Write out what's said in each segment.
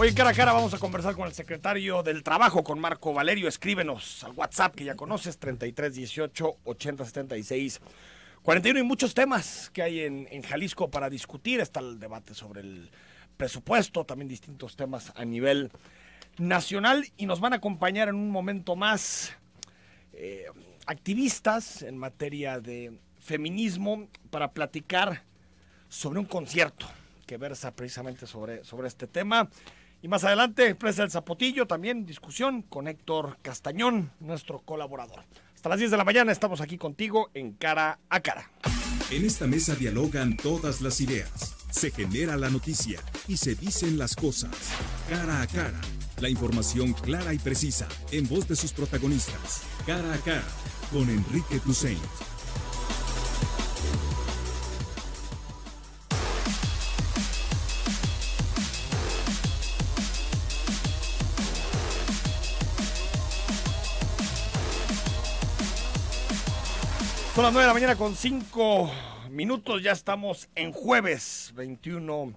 Hoy en cara a cara vamos a conversar con el secretario del Trabajo, con Marco Valerio. Escríbenos al WhatsApp que ya conoces, 3318 8076 41 y muchos temas que hay en, en Jalisco para discutir. Está el debate sobre el presupuesto, también distintos temas a nivel nacional y nos van a acompañar en un momento más eh, activistas en materia de feminismo para platicar sobre un concierto que versa precisamente sobre, sobre este tema. Y más adelante, Presa del Zapotillo, también discusión con Héctor Castañón, nuestro colaborador. Hasta las 10 de la mañana estamos aquí contigo en Cara a Cara. En esta mesa dialogan todas las ideas, se genera la noticia y se dicen las cosas. Cara a cara, la información clara y precisa en voz de sus protagonistas. Cara a cara con Enrique Tusein. Son las 9 de la mañana con 5 minutos. Ya estamos en jueves 21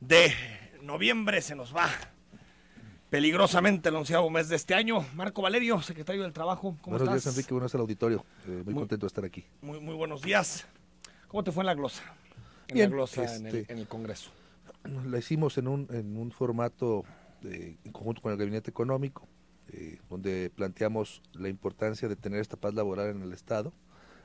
de noviembre. Se nos va peligrosamente el onceavo mes de este año. Marco Valerio, secretario del Trabajo. ¿Cómo buenos días, Enrique. Buenos días al auditorio. Eh, muy, Muy- contento de estar aquí. Muy, muy buenos días. ¿Cómo te fue en la glosa? En Bien, la glosa en, el, este- en el Congreso. La hicimos en un, en un formato eh, en conjunto con el Gabinete Económico, eh, donde planteamos la importancia de tener esta paz laboral en el Estado.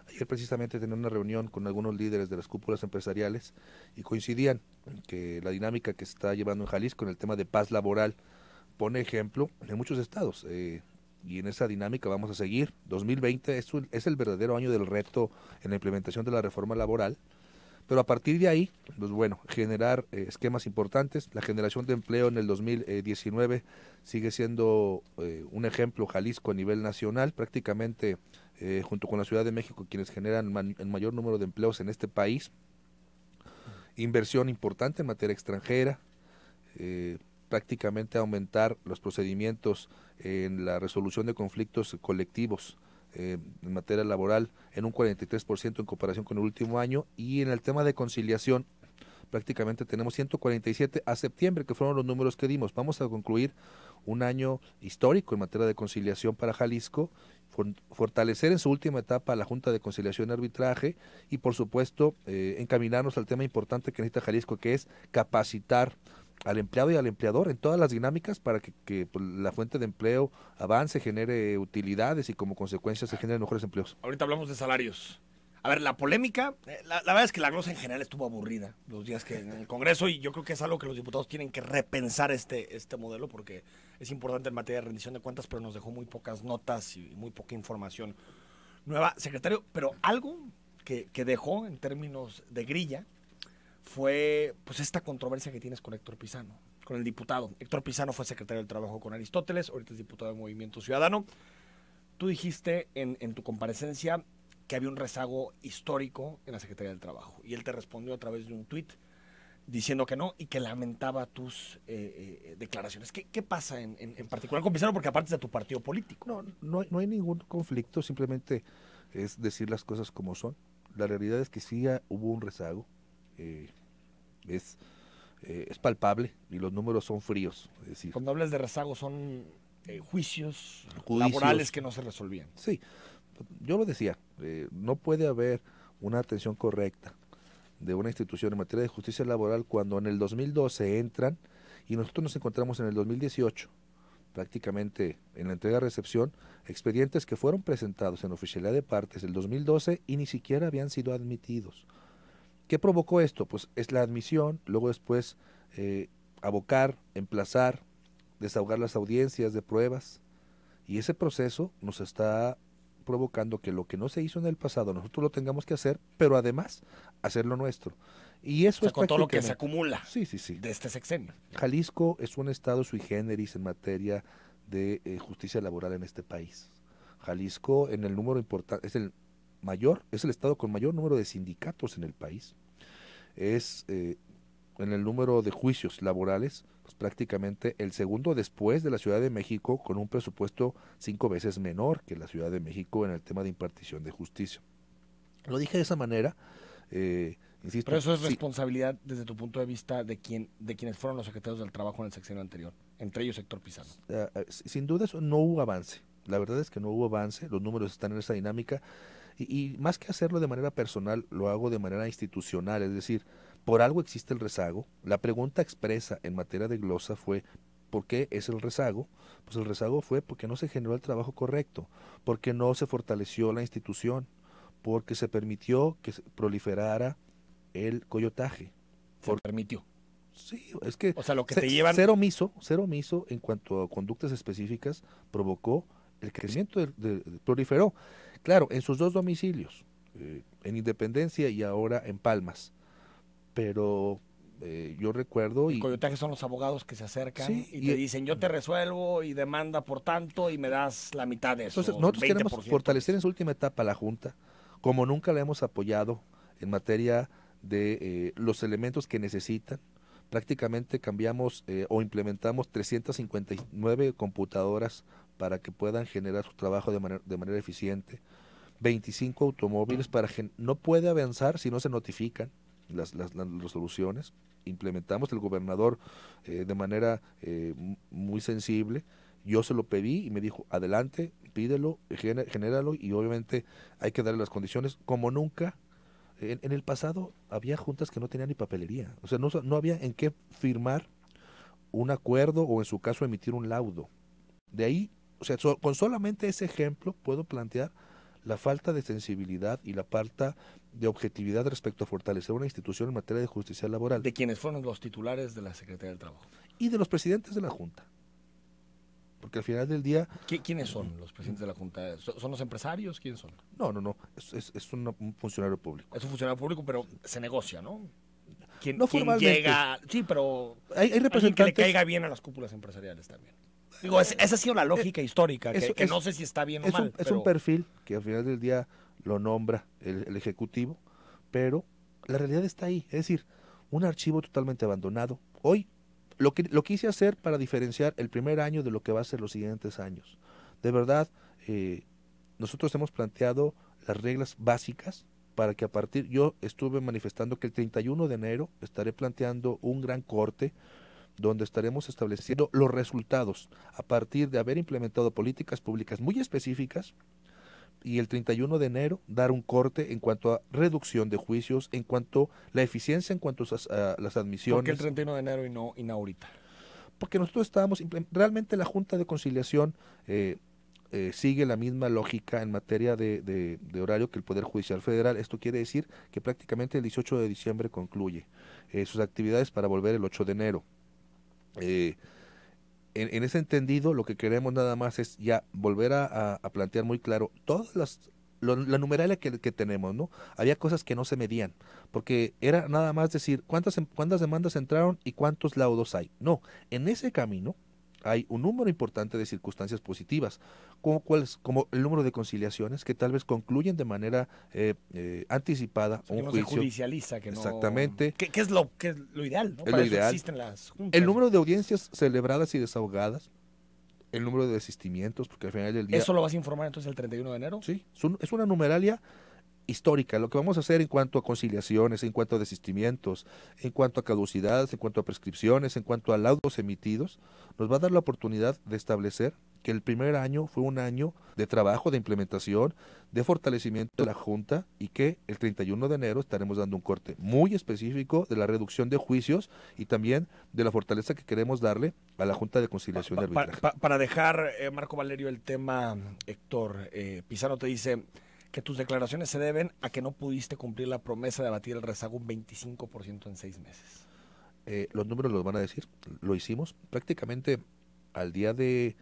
Ayer precisamente tenía una reunión con algunos líderes de las cúpulas empresariales y coincidían en que la dinámica que está llevando en Jalisco en el tema de paz laboral pone ejemplo en muchos estados. eh, y en esa dinámica vamos a seguir. 2020 es, un- es el verdadero año del reto en la implementación de la reforma laboral. Pero a partir de ahí, pues bueno, generar eh, esquemas importantes. La generación de empleo en el 2019 sigue siendo eh, un ejemplo Jalisco a nivel nacional, prácticamente eh, junto con la Ciudad de México, quienes generan el mayor número de empleos en este país. Inversión importante en materia extranjera, eh, prácticamente aumentar los procedimientos en la resolución de conflictos colectivos eh, en materia laboral en un 43% en comparación con el último año y en el tema de conciliación prácticamente tenemos 147 a septiembre que fueron los números que dimos. Vamos a concluir un año histórico en materia de conciliación para Jalisco, for- fortalecer en su última etapa la Junta de Conciliación y Arbitraje y por supuesto eh, encaminarnos al tema importante que necesita Jalisco que es capacitar al empleado y al empleador en todas las dinámicas para que, que, pues, la fuente de empleo avance, genere utilidades y como consecuencia se generen mejores empleos. Ahorita hablamos de salarios. A ver, la polémica, eh, la, verdad es que la glosa en general estuvo aburrida los días que en el Congreso y yo creo que es algo que los diputados tienen que repensar este, este modelo porque es importante en materia de rendición de cuentas, pero nos dejó muy pocas notas y muy poca información nueva. Secretario, pero algo que, que dejó en términos de grilla fue pues esta controversia que tienes con Héctor Pizano, con el diputado. Héctor Pizano fue secretario del Trabajo con Aristóteles, ahorita es diputado de Movimiento Ciudadano. Tú dijiste en, en tu comparecencia que había un rezago histórico en la Secretaría del Trabajo. Y él te respondió a través de un tuit diciendo que no y que lamentaba tus eh, eh, declaraciones. ¿Qué, qué pasa en, en- en particular con Pizarro? Porque aparte es de tu partido político. No, no, hay- no hay ningún conflicto, simplemente es decir las cosas como son. La realidad es que sí ha- hubo un rezago, eh, es, eh, es palpable y los números son fríos. Es decir, Cuando hablas de rezago son eh, juicios, Juicios. laborales que no se resolvían. Sí, yo lo decía, eh, no puede haber una atención correcta de una institución en materia de justicia laboral cuando en el 2012 entran y nosotros nos encontramos en el 2018, prácticamente en la entrega-recepción, expedientes que fueron presentados en oficialidad de partes del 2012 y ni siquiera habían sido admitidos. ¿Qué provocó esto? Pues es la admisión, luego después eh, abocar, emplazar, desahogar las audiencias de pruebas, y ese proceso nos está provocando que lo que no se hizo en el pasado nosotros lo tengamos que hacer, pero además hacerlo nuestro. Y eso O sea, es con todo lo que se acumula Sí, sí, sí. de este sexenio. Jalisco es un estado sui generis en materia de eh, justicia laboral en este país. Jalisco en el número importante es el mayor, es el estado con mayor número de sindicatos en el país. Es eh, en el número de juicios laborales, pues prácticamente el segundo después de la Ciudad de México, con un presupuesto cinco veces menor que la Ciudad de México en el tema de impartición de justicia. Lo dije de esa manera, eh, Insisto, Pero eso es sí, responsabilidad desde tu punto de vista de quien, de quienes fueron los secretarios del trabajo en el sexenio anterior, entre ellos Héctor Pizano. ah, ah, sin duda eso no hubo avance. La verdad es que no hubo avance, los números están en esa dinámica y, y más que hacerlo de manera personal, lo hago de manera institucional, es decir, por algo existe el rezago. La pregunta expresa en materia de glosa fue ¿por qué es el rezago? Pues el rezago fue porque no se generó el trabajo correcto, porque no se fortaleció la institución, porque se permitió que proliferara el coyotaje. Se permitió. Sí, es que O sea, lo que se- te llevan... Ser omiso, ser omiso en cuanto a conductas específicas provocó el crecimiento del, del- del- proliferó. Claro, en sus dos domicilios, eh, en Independencia y ahora en Palmas. Pero eh, yo recuerdo y coyotaje son los abogados que se acercan Sí, y, y- te dicen, yo te resuelvo y demanda por tanto y me das la mitad de eso. entonces nosotros queremos 20%. fortalecer en su última etapa la Junta, como nunca la hemos apoyado en materia de eh, los elementos que necesitan. Prácticamente cambiamos eh, o implementamos 359 computadoras para que puedan generar su trabajo de manera, de manera eficiente. 25 automóviles para que no puede avanzar si no se notifican las, las, las resoluciones. Implementamos el gobernador eh, de manera eh, muy sensible. Yo se lo pedí y me dijo, adelante, pídelo, gené- genéralo y obviamente hay que darle las condiciones como nunca. En, en el pasado había juntas que no tenían ni papelería, o sea, no, no había en qué firmar un acuerdo o en su caso emitir un laudo. De ahí, o sea, con solamente ese ejemplo puedo plantear la falta de sensibilidad y la falta de objetividad respecto a fortalecer una institución en materia de justicia laboral De quienes fueron los titulares de la Secretaría del Trabajo. y de los presidentes de la Junta. Porque al final del día, ¿Qui- ¿Quiénes son los presidentes de la Junta? ¿So- ¿Son los empresarios? ¿Quiénes son? no, no, no, es, es- un funcionario público. Es un funcionario público, pero se negocia, ¿no? ¿Quién, No formalmente. llega? Sí, pero Hay, hay alguien que le representantes. caiga bien a las cúpulas empresariales también. Digo, es- esa ha sido la lógica histórica, que, eso que es- no sé si está bien o es, mal. un, es un perfil que al final del día lo nombra el, el Ejecutivo, pero la realidad está ahí. Es decir, un archivo totalmente abandonado. Hoy, lo que lo quise hacer para diferenciar el primer año de lo que va a ser los siguientes años. De verdad, eh, nosotros hemos planteado las reglas básicas para que a partir, yo estuve manifestando que el 31 de enero estaré planteando un gran corte donde estaremos estableciendo los resultados a partir de haber implementado políticas públicas muy específicas y el 31 de enero dar un corte en cuanto a reducción de juicios, en cuanto a la eficiencia, en cuanto a, las- a las ¿Por admisiones. qué el 31 de enero y no, y no ahorita? porque nosotros estábamos, realmente la Junta de Conciliación eh, eh, sigue la misma lógica en materia de, de- de horario que el Poder Judicial Federal. Esto quiere decir que prácticamente el 18 de diciembre concluye eh, sus actividades para volver el 8 de enero. Eh, en, ese entendido, lo que queremos nada más es ya volver a, plantear muy claro todas las lo- la numeralia que, que tenemos, ¿no? Había cosas que no se medían, porque era nada más decir cuántas cuántas demandas entraron y cuántos laudos hay. No, en ese camino hay un número importante de circunstancias positivas, como, cuáles- como el número de conciliaciones que tal vez concluyen de manera eh, eh, anticipada O sea, un que no se juicio. judicializa, que no... Exactamente. ¿Qué, qué es lo, qué es lo ideal? ¿no? Es Para lo eso ideal. existen las juntas. El número de audiencias celebradas y desahogadas, el número de desistimientos, porque al final del día ¿Eso lo vas a informar entonces el 31 de enero? Sí, es, un- es una numeralia histórica. Lo que vamos a hacer en cuanto a conciliaciones, en cuanto a desistimientos, en cuanto a caducidades, en cuanto a prescripciones, en cuanto a laudos emitidos, nos va a dar la oportunidad de establecer que el primer año fue un año de trabajo, de implementación, de fortalecimiento de la Junta y que el 31 de enero estaremos dando un corte muy específico de la reducción de juicios y también de la fortaleza que queremos darle a la Junta de Conciliación Pa- Arbitraje. pa- para dejar, eh, Marco Valerio, el tema, Héctor, eh, Pizarro te dice que tus declaraciones se deben a que no pudiste cumplir la promesa de abatir el rezago un 25% en seis meses. Eh, los números los van a decir, lo hicimos. Prácticamente al día de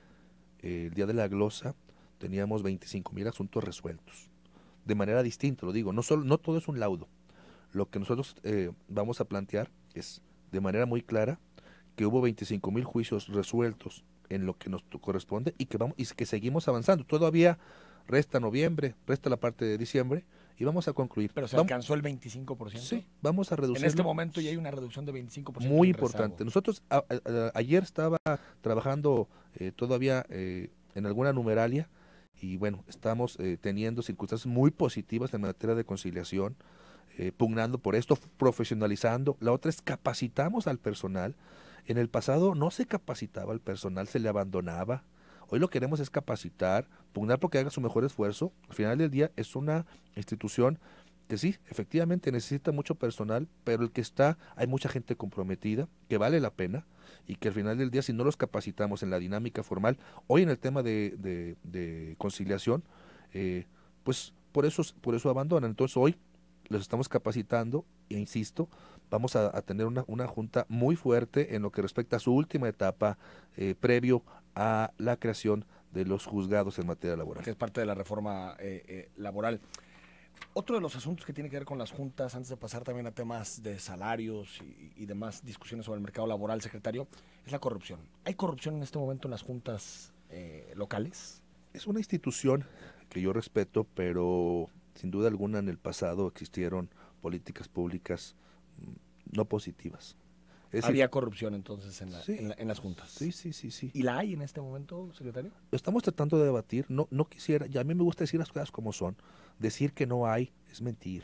eh, el día de la glosa teníamos 25 mil asuntos resueltos. De manera distinta, lo digo, no, solo, no todo es un laudo. Lo que nosotros eh, vamos a plantear es de manera muy clara que hubo 25 mil juicios resueltos en lo que nos corresponde y que, vamos, y que seguimos avanzando. Todavía resta noviembre, resta la parte de diciembre y vamos a concluir. Pero se Vamos- alcanzó el 25%. sí, vamos a reducir. En este momento ya hay una reducción de 25%. Muy importante. Nosotros a- a- a- ayer estaba trabajando eh, todavía eh, en alguna numeralia y bueno, estamos eh, teniendo circunstancias muy positivas en materia de conciliación. eh, pugnando por esto, profesionalizando. La otra es capacitamos al personal. En el pasado no se capacitaba al personal, se le abandonaba. Hoy lo que queremos es capacitar, pugnar porque haga su mejor esfuerzo. Al final del día es una institución que sí, efectivamente necesita mucho personal, pero el que está, hay mucha gente comprometida, que vale la pena y que al final del día, si no los capacitamos en la dinámica formal, hoy en el tema de, conciliación, eh, pues por eso, por eso abandonan. Entonces hoy los estamos capacitando e insisto, vamos a, tener una, una, junta muy fuerte en lo que respecta a su última etapa eh, previo a la creación de los juzgados en materia laboral. Que es parte de la reforma eh, eh, laboral. Otro de los asuntos que tiene que ver con las juntas, antes de pasar también a temas de salarios y, demás discusiones sobre el mercado laboral, secretario, es la corrupción. ¿Hay corrupción en este momento en las juntas locales? Es una institución que yo respeto, pero sin duda alguna en el pasado existieron políticas públicas mm, no positivas. Había corrupción entonces en, las juntas. Sí, sí, sí, sí. ¿Y la hay en este momento, secretario? Estamos tratando de debatir. No, no quisiera, ya a mí me gusta decir las cosas como son. Decir que no hay es mentir.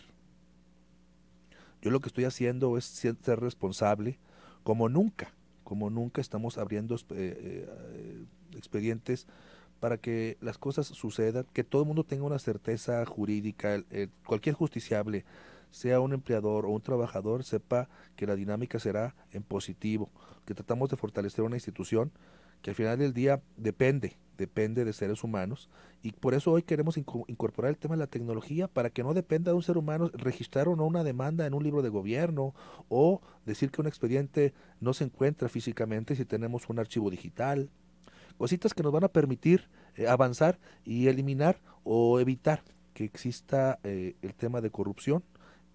Yo lo que estoy haciendo es ser responsable, como nunca, como nunca estamos abriendo eh, eh, expedientes para que las cosas sucedan, que todo el mundo tenga una certeza jurídica, cualquier justiciable, sea un empleador o un trabajador, sepa que la dinámica será en positivo, que tratamos de fortalecer una institución que al final del día depende, depende de seres humanos. Y por eso hoy queremos incorporar el tema de la tecnología para que no dependa de un ser humano registrar o no una demanda en un libro de gobierno o decir que un expediente no se encuentra físicamente si tenemos un archivo digital. Cositas que nos van a permitir eh, avanzar y eliminar o evitar que exista eh, el tema de corrupción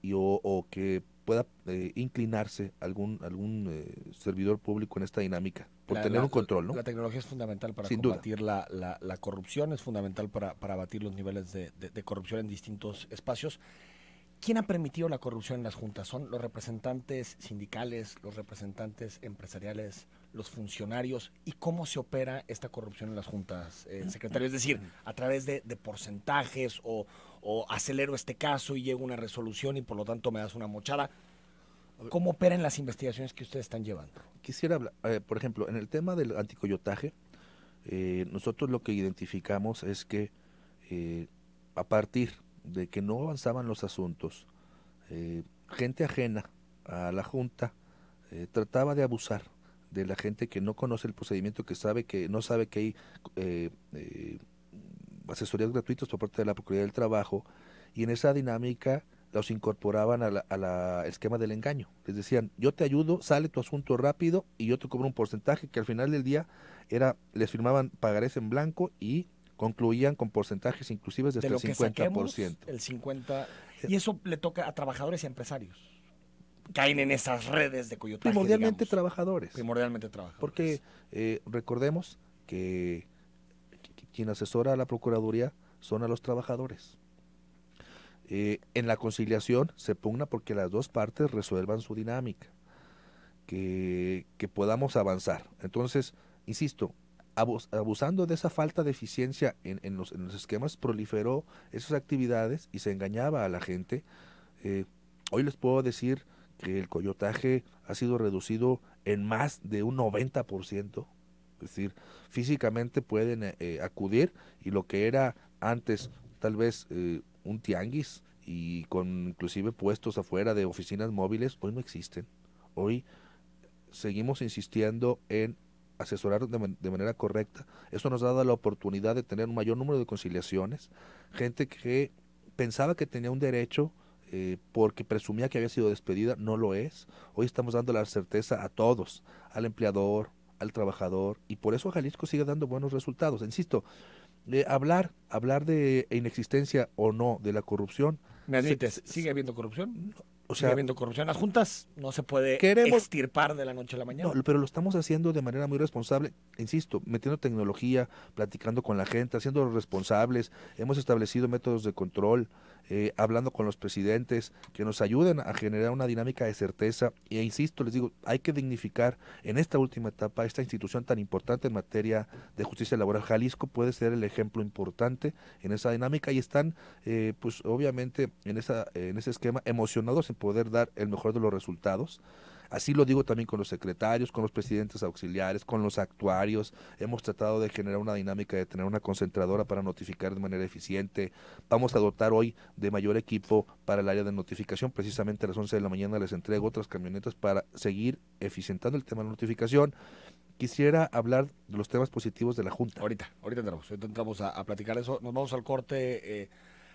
y o, que pueda eh, inclinarse algún algún servidor público en esta dinámica por tener un control ¿no? la tecnología es fundamental para combatir la, la, corrupción es fundamental para, para abatir los niveles de, de corrupción en distintos espacios ¿Quién ha permitido la corrupción en las juntas? ¿Son los representantes sindicales, los representantes empresariales, los funcionarios? ¿Y cómo se opera esta corrupción en las juntas, eh, secretario? Es decir, a través de, porcentajes o, acelero este caso y llego a una resolución y por lo tanto me das una mochada. ¿Cómo operan las investigaciones que ustedes están llevando? Quisiera hablar, eh, por ejemplo, en el tema del anticoyotaje, eh, nosotros lo que identificamos es que a partir de que no avanzaban los asuntos, eh, gente ajena a la Junta eh, trataba de abusar de la gente que no conoce el procedimiento, que sabe que no sabe que hay eh, asesorías gratuitas por parte de la Procuraduría del Trabajo, y en esa dinámica los incorporaban al a esquema del engaño. Les decían, yo te ayudo, sale tu asunto rápido y yo te cobro un porcentaje que al final del día era, les firmaban pagarés en blanco y concluían con porcentajes inclusive de hasta el 50%. el 50%. Y eso le toca a trabajadores y empresarios. Caen en esas redes de coyotaje, Primordialmente trabajadores. Primordialmente trabajadores. Porque eh, recordemos que quien asesora a la Procuraduría son a los trabajadores. Eh, en la conciliación se pugna porque las dos partes resuelvan su dinámica, que, que podamos avanzar. Entonces, insisto, abusando de esa falta de eficiencia en, los, esquemas, proliferó esas actividades y se engañaba a la gente. Eh, hoy les puedo decir que el coyotaje ha sido reducido en más de un 90%. Es decir, físicamente pueden eh, eh, acudir y lo que era antes tal vez un tianguis y con inclusive puestos afuera de oficinas móviles, hoy no existen. Hoy seguimos insistiendo en asesorar de, manera correcta. Eso nos ha dado la oportunidad de tener un mayor número de conciliaciones, gente que pensaba que tenía un derecho eh, porque presumía que había sido despedida, no lo es. Hoy estamos dando la certeza a todos, al empleador, al trabajador, y por eso Jalisco sigue dando buenos resultados. Insisto, eh, hablar, hablar de inexistencia o no de la corrupción. ¿Me admites? ¿Sigue habiendo corrupción? O sea, habiendo corrupción las juntas, no se puede queremos, extirpar de la noche a la mañana. No, pero lo estamos haciendo de manera muy responsable, insisto, metiendo tecnología, platicando con la gente, haciendo responsables, hemos establecido métodos de control, eh, hablando con los presidentes, que nos ayuden a generar una dinámica de certeza. E insisto, les digo, hay que dignificar en esta última etapa esta institución tan importante en materia de justicia laboral. Jalisco puede ser el ejemplo importante en esa dinámica y están, eh, pues obviamente, en, esa, en ese esquema emocionados en poder dar el mejor de los resultados. Así lo digo también con los secretarios, con los presidentes auxiliares, con los actuarios. Hemos tratado de generar una dinámica de tener una concentradora para notificar de manera eficiente. Vamos a dotar hoy de mayor equipo para el área de notificación. Precisamente a las 11 de la mañana les entrego otras camionetas para seguir eficientando el tema de notificación. Quisiera hablar de los temas positivos de la Junta. Ahorita, ahorita entramos, ahorita entramos a, platicar eso. Nos vamos al corte. Eh,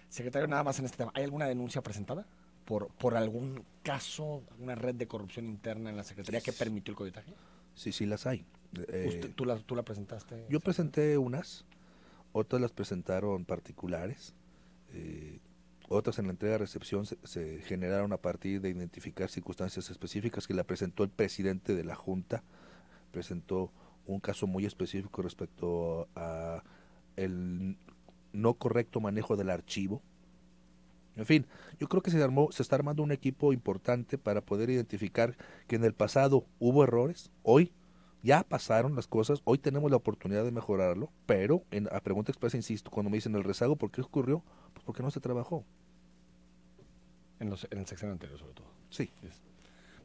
secretario, nada más en este tema. ¿Hay alguna denuncia presentada? Por, por algún caso, una red de corrupción interna en la Secretaría que permitió el coditaje? Sí, sí las hay. Eh, ¿tú, la, ¿Tú la presentaste? Yo presenté unas, otras las presentaron particulares, eh, otras en la entrega-recepción se, se, generaron a partir de identificar circunstancias específicas que la presentó el presidente de la Junta, presentó un caso muy específico respecto a el no correcto manejo del archivo, en fin, yo creo que se, armó, se está armando un equipo importante para poder identificar que en el pasado hubo errores, hoy ya pasaron las cosas, hoy tenemos la oportunidad de mejorarlo, pero en la pregunta expresa, insisto, cuando me dicen el rezago, ¿por qué ocurrió? Pues porque no se trabajó. En, los, en el sexenio anterior, sobre todo. Sí.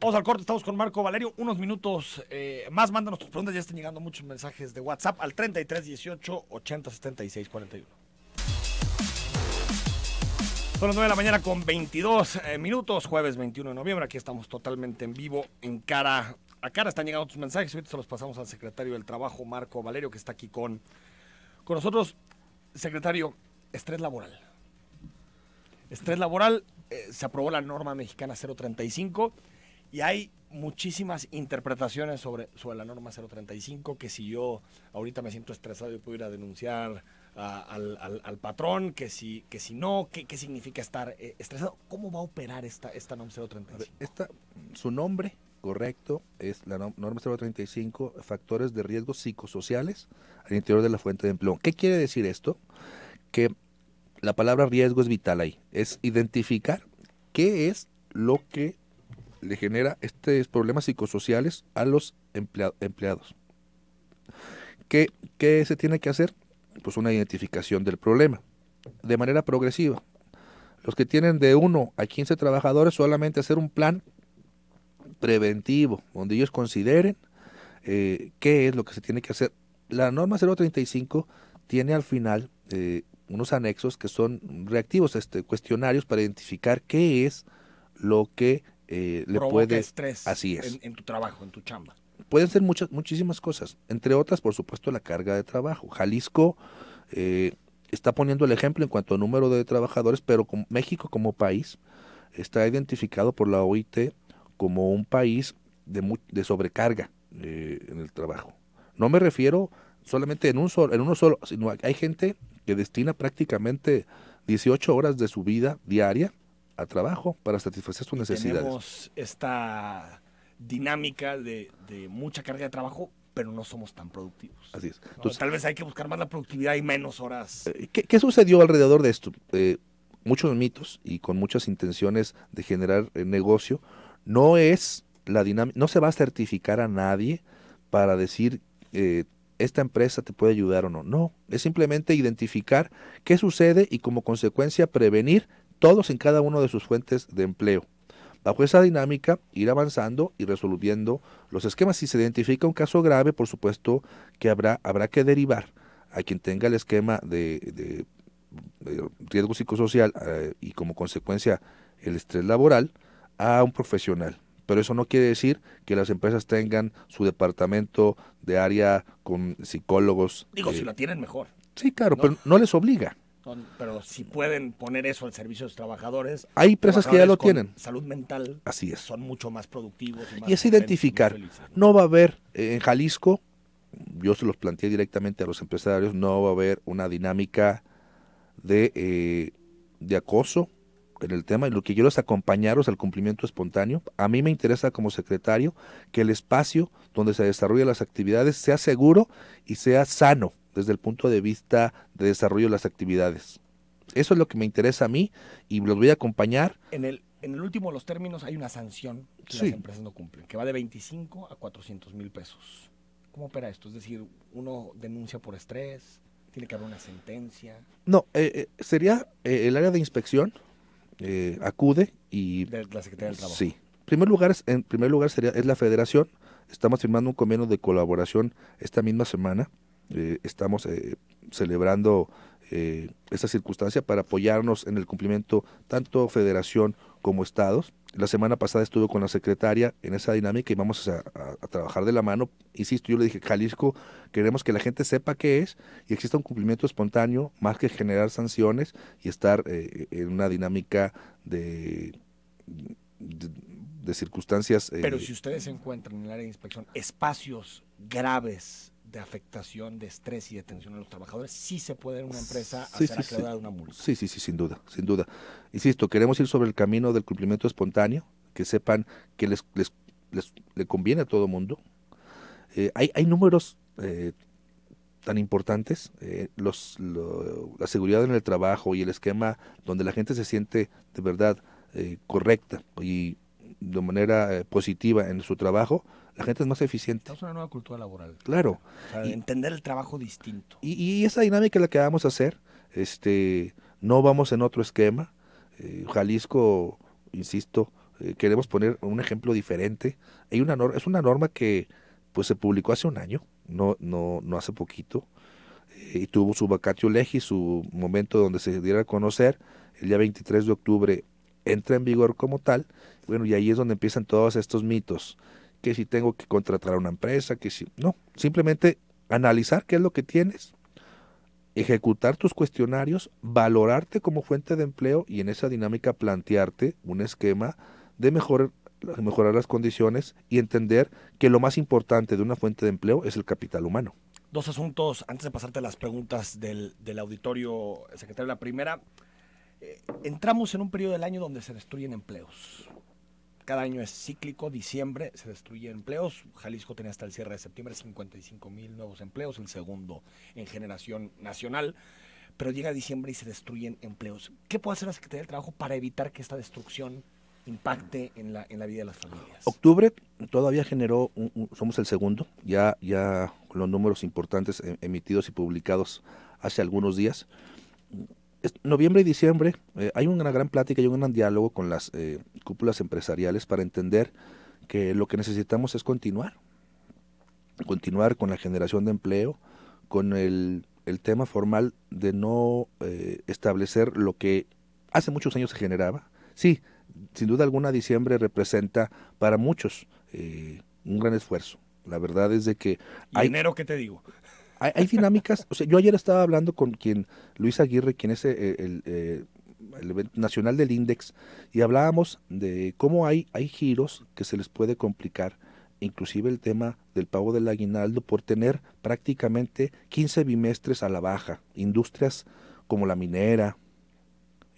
Vamos al corte, estamos con Marco Valerio. Unos minutos eh, más, mándanos tus preguntas. Ya están llegando muchos mensajes de WhatsApp al 33 18 80 76 41. Son las 9 de la mañana con 22 eh, minutos, jueves 21 de noviembre. Aquí estamos totalmente en vivo, en cara a cara. Están llegando tus mensajes. Ahorita se los pasamos al secretario del Trabajo, Marco Valerio, que está aquí con, con nosotros. Secretario, estrés laboral. Estrés laboral, eh, se aprobó la norma mexicana 035 y hay muchísimas interpretaciones sobre, sobre la norma 035, que si yo ahorita me siento estresado y puedo ir a al, al, patrón, que si, que si no, qué, qué significa estar eh, estresado. ¿Cómo va a operar esta, esta norma 035? Esta, su nombre correcto es la norma 035, factores de riesgo psicosociales al interior de la fuente de empleo. ¿Qué quiere decir esto? Que la palabra riesgo es vital ahí, es identificar qué es lo que le genera estos problemas psicosociales a los empleados. ¿Qué, ¿Qué se tiene que hacer? Pues una identificación del problema de manera progresiva. Los que tienen de 1 a 15 trabajadores solamente hacer un plan preventivo, donde ellos consideren eh, qué es lo que se tiene que hacer. La norma 035 tiene al final eh, unos anexos que son reactivos, este, cuestionarios para identificar qué es lo que eh, le puede... estrés así es. En, en tu trabajo, en tu chamba pueden ser muchas, muchísimas cosas, entre otras, por supuesto, la carga de trabajo. Jalisco eh, está poniendo el ejemplo en cuanto a número de trabajadores, pero México como país está identificado por la OIT como un país de, de sobrecarga eh, en el trabajo. No me refiero solamente en un solo, en uno solo, sino hay gente que destina prácticamente 18 horas de su vida diaria a trabajo para satisfacer sus necesidades. Tenemos esta dinámica de, mucha carga de trabajo, pero no somos tan productivos. Así es. tal vez hay que buscar más la productividad y menos horas. Eh, ¿Qué, sucedió alrededor de esto? Eh, muchos mitos y con muchas intenciones de generar eh, negocio. No es la dinámica, no se va a certificar a nadie para decir esta empresa te puede ayudar o no. No, es simplemente identificar qué sucede y como consecuencia prevenir todos en cada uno de sus fuentes de empleo. Bajo esa dinámica, ir avanzando y resolviendo los esquemas. Si se identifica un caso grave, por supuesto que habrá, habrá que derivar a quien tenga el esquema de, riesgo psicosocial eh, y como consecuencia el estrés laboral a un profesional. Pero eso no quiere decir que las empresas tengan su departamento de área con psicólogos. Digo, si lo tienen mejor. Sí, claro, pero no les obliga pero si pueden poner eso al servicio de los trabajadores. Hay empresas que ya lo tienen. Salud mental. Así es. Son mucho más productivos. Y, es identificar. ¿no? va a haber eh, en Jalisco, yo se los planteé directamente a los empresarios, no va a haber una dinámica de, eh, de acoso en el tema y lo que quiero es acompañaros al cumplimiento espontáneo. A mí me interesa como secretario que el espacio donde se desarrollen las actividades sea seguro y sea sano desde el punto de vista de desarrollo de las actividades. Eso es lo que me interesa a mí y los voy a acompañar. En el, en el último de los términos hay una sanción que Sí. las empresas no cumplen, que va de 25 a 400 mil pesos. ¿Cómo opera esto? Es decir, uno denuncia por estrés, tiene que haber una sentencia No, eh, eh, sería eh, el área de inspección, eh, acude y de la Secretaría del Trabajo. Sí. En primer lugar, en primer lugar sería, es la federación. Estamos firmando un convenio de colaboración esta misma semana. Eh, estamos eh, celebrando eh, esta circunstancia para apoyarnos en el cumplimiento tanto federación como estados. La semana pasada estuve con la secretaria en esa dinámica y vamos a, trabajar de la mano. Insisto, yo le dije, Jalisco, queremos que la gente sepa qué es y exista un cumplimiento espontáneo más que generar sanciones y estar eh, en una dinámica de, de, de circunstancias. eh, Pero si ustedes encuentran en el área de inspección espacios graves de afectación, de estrés y de tensión a los trabajadores, sí se puede en una empresa Sí, hacer sí, de una multa. Sí, sí, sí, sin duda, sin duda. Insisto, queremos ir sobre el camino del cumplimiento espontáneo, que sepan que les, les, les- le conviene a todo mundo. Eh, hay, hay números eh, tan importantes, eh, los, lo- la seguridad en el trabajo y el esquema donde la gente se siente de verdad eh, correcta y de manera positiva en su trabajo, la gente es más eficiente. Es una nueva cultura laboral. Claro. O sea, Y- entender el trabajo distinto. Y, y esa dinámica es la que vamos a hacer. Este, no vamos en otro esquema. Eh, Jalisco, insisto, eh, queremos poner un ejemplo diferente. Hay una norma, es una norma que pues se publicó hace un año, no, no, no hace poquito, eh, y tuvo su vacatio legis, su momento donde se diera a conocer. El día 23 de octubre entra en vigor como tal. Bueno, y ahí es donde empiezan todos estos mitos. Que si tengo que contratar a una empresa, que si. No, simplemente analizar qué es lo que tienes, ejecutar tus cuestionarios, valorarte como fuente de empleo y en esa dinámica plantearte un esquema de mejor- mejorar las condiciones y entender que lo más importante de una fuente de empleo es el capital humano. Dos asuntos, antes de pasarte las preguntas del, del auditorio, secretario. La primera, eh, entramos en un periodo del año donde se destruyen empleos. Cada año es cíclico, diciembre se destruyen empleos. Jalisco tenía hasta el cierre de septiembre 55 mil nuevos empleos, el segundo en generación nacional. Pero llega diciembre y se destruyen empleos. ¿Qué puede hacer la Secretaría del Trabajo para evitar que esta destrucción impacte en la, en la vida de las familias? Octubre todavía generó, un- somos el segundo, ya, ya con los números importantes eh, emitidos y publicados hace algunos días. Noviembre y diciembre eh, hay una gran plática y un gran diálogo con las eh, cúpulas empresariales para entender que lo que necesitamos es continuar, continuar con la generación de empleo, con el, el tema formal de no eh, establecer lo que hace muchos años se generaba. Sí, sin duda alguna diciembre representa para muchos eh, un gran esfuerzo. La verdad es de que ¿Y hay, enero qué te digo? Hay, dinámicas, o sea, yo ayer estaba hablando con quien, Luis Aguirre, quien es eh, el, eh, el evento nacional del Index, y hablábamos de cómo hay, hay giros que se les puede complicar, inclusive el tema del pago del aguinaldo, por tener prácticamente 15 bimestres a la baja, industrias como la minera,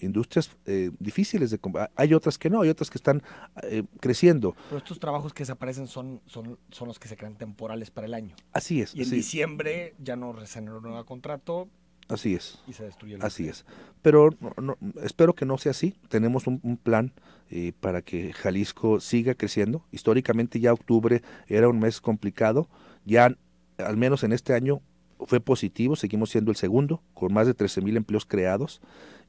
industrias eh, difíciles de com- hay otras que no, hay otras que están eh, creciendo. Pero estos trabajos que desaparecen son, son, son los que se crean temporales para el año. Así es, Y en diciembre ya no generó nuevo contrato así es. y se destruye el Así es. Pero no- no- espero que no sea así. Tenemos un, un plan eh, para que Jalisco siga creciendo. Históricamente ya octubre era un mes complicado. Ya al menos en este año fue positivo. Seguimos siendo el segundo con más de 13 mil empleos creados.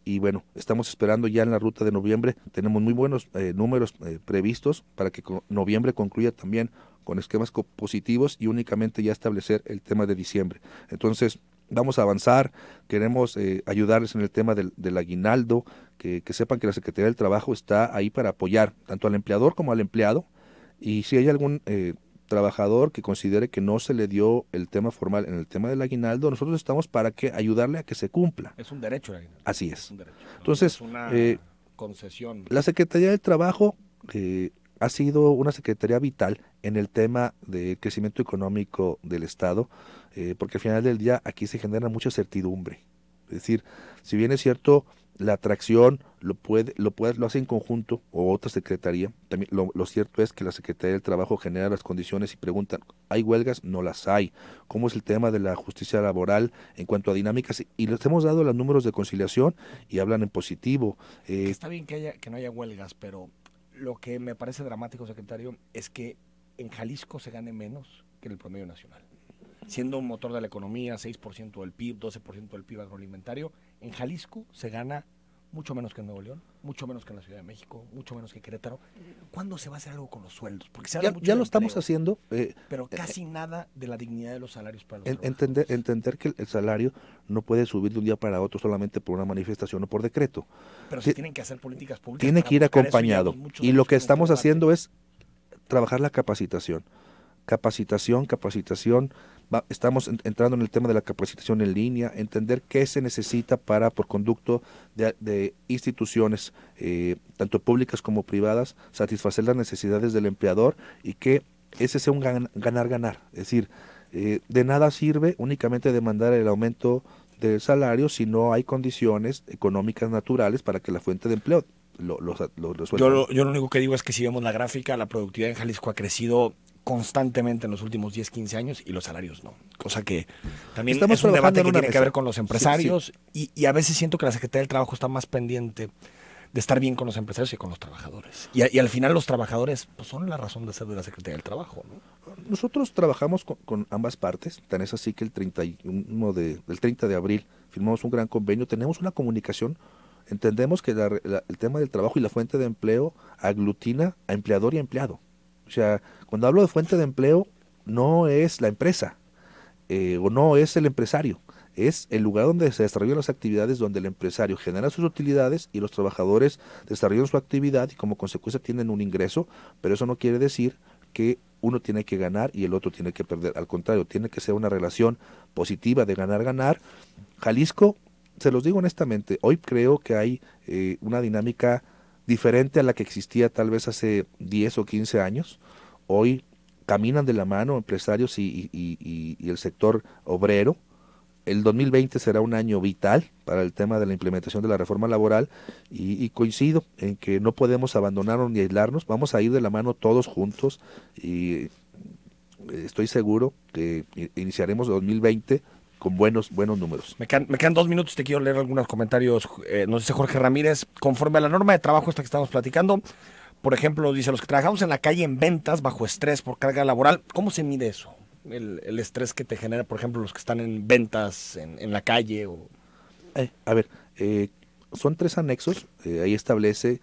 Y bueno, estamos esperando ya en la ruta de noviembre. Tenemos muy buenos eh, números eh, previstos para que noviembre concluya también con esquemas positivos y únicamente ya establecer el tema de diciembre. Entonces, vamos a avanzar, queremos eh, ayudarles en el tema del, del aguinaldo, que, que sepan que la Secretaría del Trabajo está ahí para apoyar tanto al empleador como al empleado. Y si hay algún eh, trabajador que considere que no se le dio el tema formal en el tema del aguinaldo, nosotros estamos para que ayudarle a que se cumpla. Es un derecho. el aguinaldo, Así es es. un derecho. No Entonces, es una eh, concesión. La Secretaría del Trabajo eh, ha sido una secretaría vital en el tema del crecimiento económico del Estado, eh, porque al final del día aquí se genera mucha certidumbre. Es decir, si bien es cierto, la atracción lo puede, lo puede, lo hace en conjunto o otra secretaría. También lo, cierto es que la Secretaría del Trabajo genera las condiciones y preguntan, ¿hay huelgas? No las hay. ¿Cómo es el tema de la justicia laboral en cuanto a dinámicas? Y les hemos dado los números de conciliación y hablan en positivo. Eh, Está bien que haya, que no haya huelgas, pero lo que me parece dramático, secretario, es que en Jalisco se gane menos que en el promedio nacional. Siendo un motor de la economía, 6% del PIB, 12% del PIB agroalimentario, en Jalisco se gana mucho menos que en Nuevo León, mucho menos que en la Ciudad de México, mucho menos que Querétaro. ¿Cuándo se va a hacer algo con los sueldos? Porque ya, lo estamos haciendo. Eh, pero eh, casi nada de la dignidad de los salarios para los entender, entender que el, salario no puede subir de un día para otro solamente por una manifestación o por decreto. Pero se tienen que hacer políticas públicas. Tiene que ir acompañado. Y lo que estamos haciendo es trabajar la capacitación. Capacitación, capacitación, estamos entrando en el tema de la capacitación en línea, entender qué se necesita para, por conducto de, instituciones, eh, tanto públicas como privadas, satisfacer las necesidades del empleador y que ese sea un ganar-ganar. Es decir, eh, de nada sirve únicamente demandar el aumento del salario si no hay condiciones económicas naturales para que la fuente de empleo lo, resuelva. Yo yo lo único que digo es que si vemos la gráfica, la productividad en Jalisco ha crecido constantemente en los últimos 10, 15 años y los salarios no. Cosa que también Estamos es un debate que tiene que ver con los empresarios Y, a veces siento que la Secretaría del Trabajo está más pendiente de estar bien con los empresarios y con los trabajadores. Y, al final los trabajadores pues, son la razón de ser de la Secretaría del Trabajo. Nosotros trabajamos con, ambas partes, tan es así que el 31 de, el 30 de abril firmamos un gran convenio, tenemos una comunicación entendemos que el tema del trabajo y la fuente de empleo aglutina a empleador y empleado. O sea, cuando hablo de fuente de empleo, no es la empresa eh, o no es el empresario, es el lugar donde se desarrollan las actividades, donde el empresario genera sus utilidades y los trabajadores desarrollan su actividad y como consecuencia tienen un ingreso, pero eso no quiere decir que uno tiene que ganar y el otro tiene que perder. Al contrario, tiene que ser una relación positiva de ganar-ganar. Jalisco, se los digo honestamente, hoy creo que hay eh, una dinámica diferente a la que existía tal vez hace 10 o 15 años. Hoy caminan de la mano empresarios y, el sector obrero. El 2020 será un año vital para el tema de la implementación de la reforma laboral y, coincido en que no podemos abandonarnos ni aislarnos, vamos a ir de la mano todos juntos y estoy seguro que iniciaremos 2020 con buenos, buenos números. Me quedan, me quedan dos minutos, te quiero leer algunos comentarios. Eh, nos dice Jorge Ramírez, conforme a la norma de trabajo esta que estamos platicando, por ejemplo, dice, los que trabajamos en la calle en ventas bajo estrés por carga laboral, ¿cómo se mide eso? El, el estrés que te genera, por ejemplo, los que están en ventas en, en la calle. O... Eh, a ver, eh, son tres anexos, ahí establece